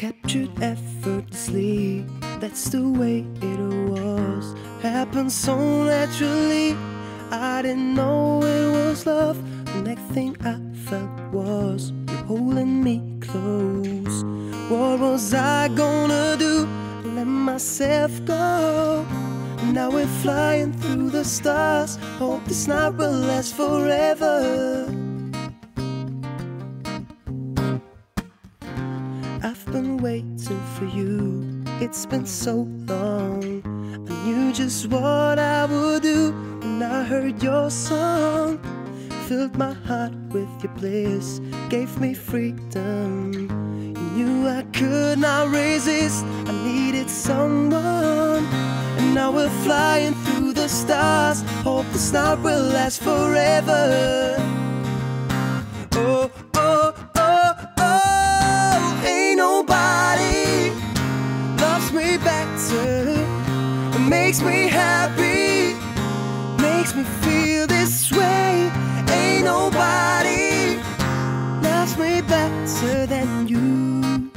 captured effortlessly. That's the way it was. Happened so naturally. I didn't know it was love. The next thing I felt was you holding me close. What was I gonna do? Let myself go. Now we're flying through the stars. Hope this night will last forever. I've been waiting for you. It's been so long. I knew just what I would do when I heard your song. Filled my heart with your bliss, gave me freedom. You knew I could not resist. I needed someone, and now we're flying through the stars. Hope this night will last forever. Oh, makes me happy, makes me feel this way. Ain't nobody loves me better than you.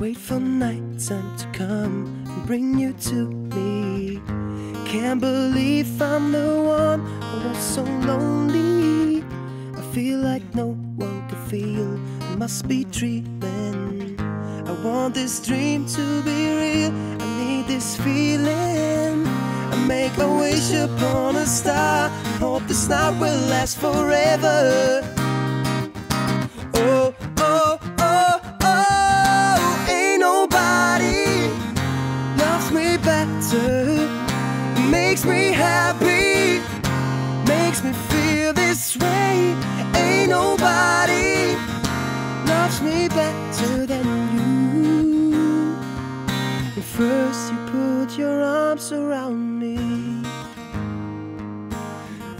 Wait for nighttime to come and bring you to me. Can't believe I'm the one who was so lonely. I feel like no one could feel. I must be dreaming. Want this dream to be real. I need this feeling. I make a wish upon a star. Hope this night will last forever. Oh, oh, oh, oh, ain't nobody loves me better. Makes me happy, makes me feel this way. Ain't nobody loves me better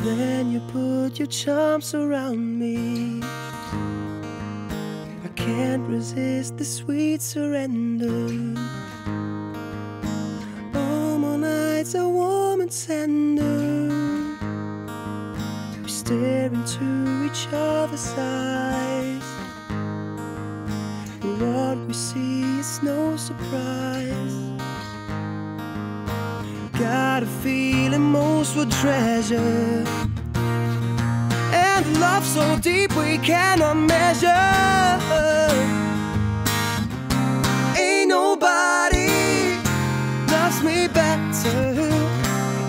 then you put your charms around me. I can't resist the sweet surrender. All my nights are warm and tender. We stare into each other's eyes. What we see is no surprise. Got a feeling most will treasure. And love so deep we cannot measure. Ain't nobody loves me better.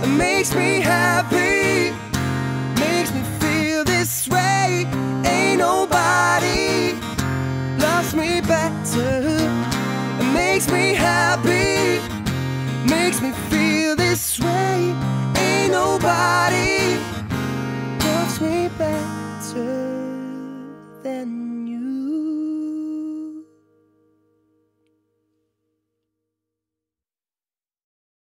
Makes me happy, makes me feel this way. Ain't nobody loves me better. Makes me happy, makes me feel this way. Ain't nobody